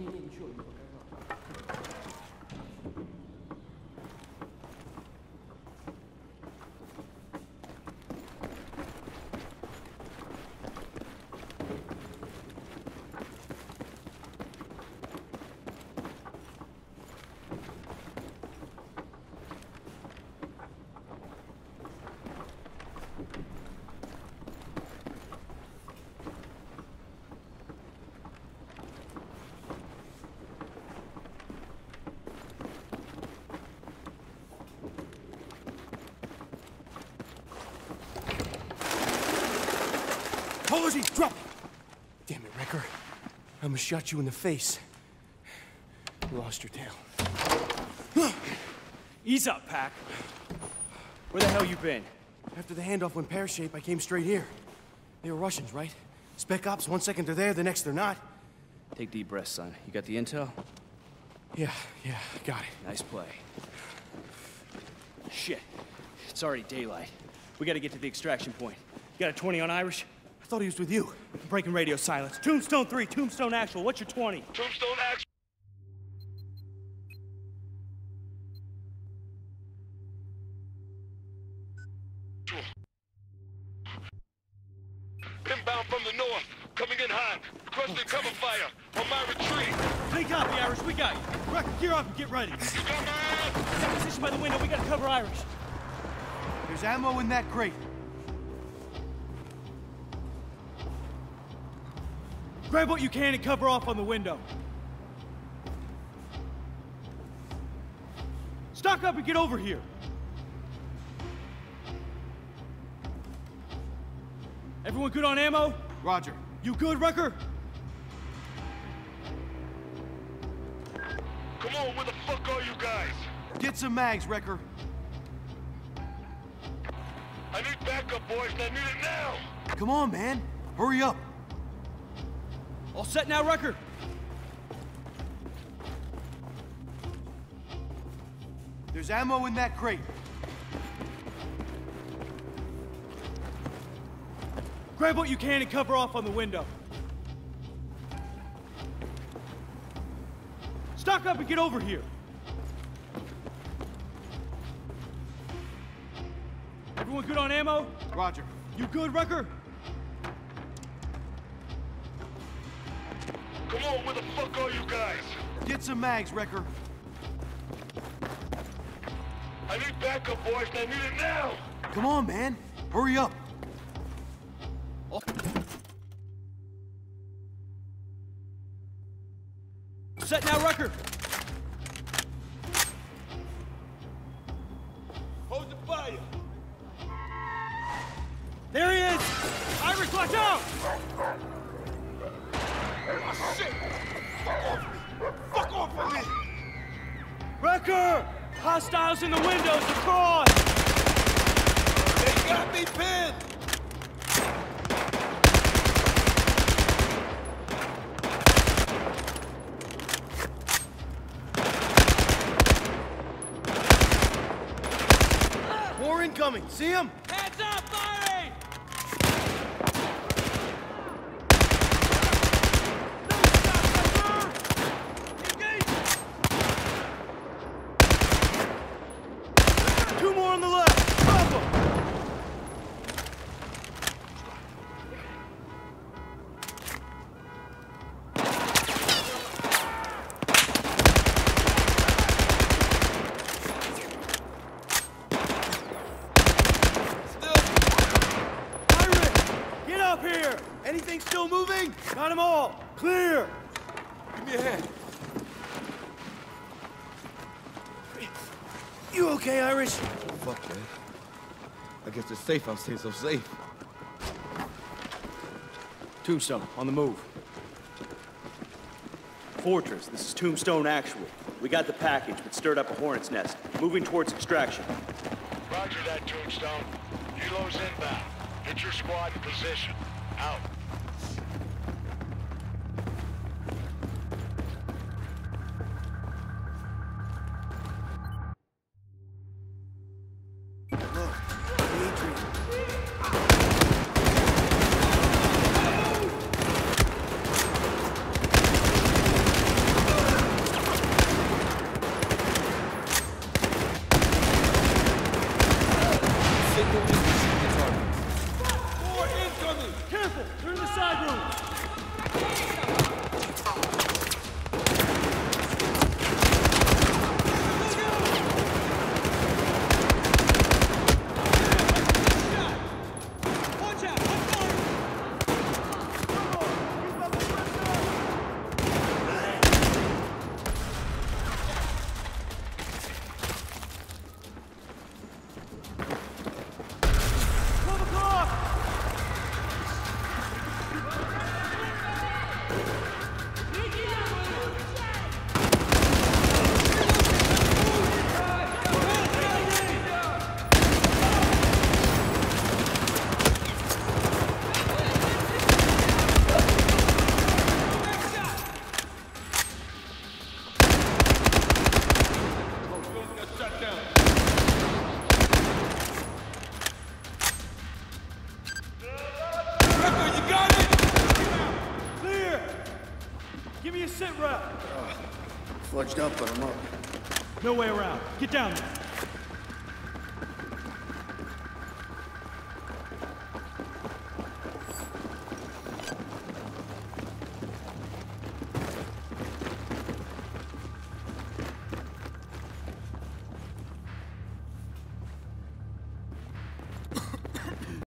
Не, не, ничего, не пока. Halsey, drop! Damn it, Recker. I almost shot you in the face. You lost your tail. Ease up, Pac. Where the hell you been? After the handoff went pear-shaped, I came straight here. They were Russians, right? Spec ops, one second they're there, the next they're not. Take deep breaths, son. You got the intel? Yeah, yeah, got it. Nice play. Shit. It's already daylight. We gotta get to the extraction point. You got a 20 on Irish? I thought he was with you. I'm breaking radio silence. Tombstone 3, Tombstone Actual. What's your 20? Tombstone Actual. Inbound from the north, coming in hot. Requesting cover fire on my retreat. Take copy, Irish. We got you. Recker, gear up and get ready. Come on! Set position by the window. We gotta cover Irish. There's ammo in that crate. Grab what you can and cover off on the window. Stock up and get over here. Everyone good on ammo? Roger. You good, Recker? Come on, where the fuck are you guys? Get some mags, Recker. I need backup, boys, and I need it now! Come on, man. Hurry up. All set now, Recker? There's ammo in that crate. Grab what you can and cover off on the window. Stock up and get over here. Everyone good on ammo? Roger. You good, Recker? Come where the fuck are you guys? Get some mags, Recker. I need backup, boys, and I need it now! Come on, man. Hurry up. Set now, Recker. Hold the fire! There he is! Irish, watch out! Oh, shit! Fuck off me! Fuck off of me! Recker! Hostiles in the windows across! They got me pinned! More incoming. See him? Hands up, firing! Two more the left. Okay, Irish? Fuck, man. I guess it's safe. I'm staying so safe. Tombstone, on the move. Fortress, this is Tombstone Actual. We got the package, but stirred up a hornet's nest. Moving towards extraction. Roger that, Tombstone. Helo's inbound. Get your squad in position. Out. Got it! Clear! Give me a sit rep. Fudged up, but I'm up. No way around. Get down there.